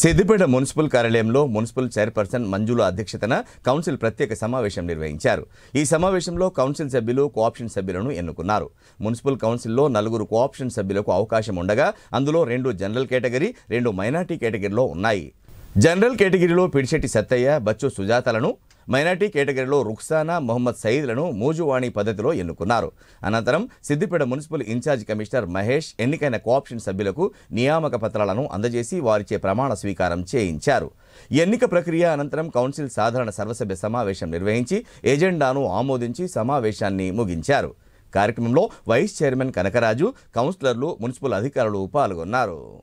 Siddipet municipal కార్యాలయంలో municipal chairperson Manjula అధ్యక్షతన council ప్రత్యేక సమావేశం నిర్వహించారు. ఈ సమావేశంలో కౌన్సిల్ సభ్యులు కోఆప్షన్ సభ్యులను ఎన్నుకున్నారు. మున్సిపల్ కౌన్సిల్లో నలుగురు కోఆప్షన్ సభ్యులకు అవకాశం ఉండగా అందులో రెండు జనరల్ కేటగిరీ రెండు మైనార్టీ కేటగిరీలో ఉన్నాయి. జనరల్ కేటగిరీలో పిడిశెట్టి సత్తయ్య బచ్చు సుజాతలను మైనార్టీ కేటగిరీలో రుక్సానా మొహమ్మద్ సయీద్లను మూజువాణి పద్ధతిలో ఎన్నుకున్నారు. అనంతరం Siddipet municipal in charge commissioner Mahesh ఎన్నికైన కోఆప్షన్ సభ్యులకు నియామక పత్రాలను అందజేసి వారిచే ప్రమాణ స్వీకారం చేయించారు. ఎన్నిక ప్రక్రియ అనంతరం కౌన్సిల్ సాధారణ సర్వసభ్య సమావేశం నిర్వహించి ఎజెండాను ఆమోదించి సమావేశాన్ని ముగించారు. కార్యక్రమంలో వైస్ చైర్మన్ కనకరాజు కౌన్సిలర్లు మున్సిపల్ అధికారులు పాల్గొన్నారు.